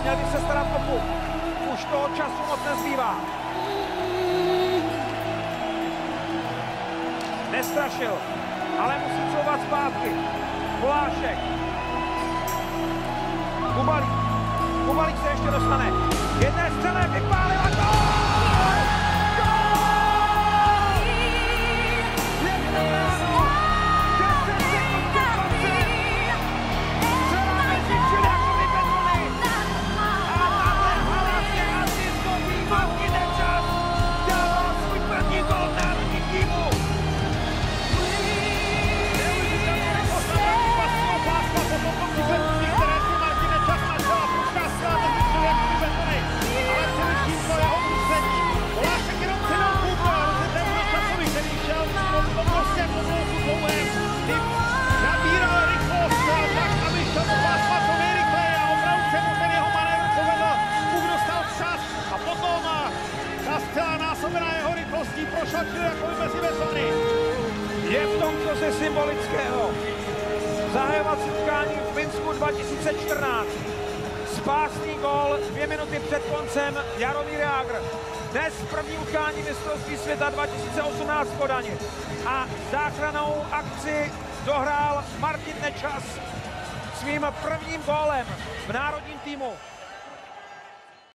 měl, měl by se starat o puk. Už toho času moc nezbývá. Nestrašil, ale musí couvat zpátky. Kolášek. Kubalík. Kubalík se ještě dostane. Prošla Čilekovi mezi betony. Je v tom cosi symbolického. Zahajovat utkání v Minsku 2014. Spásný gól dvě minuty před koncem Jaromír Jágr. Dnes první utkání mistrovství světa 2018 v Kodani. A záchranou akci dohrál Martin Nečas svým prvním gólem v národním týmu.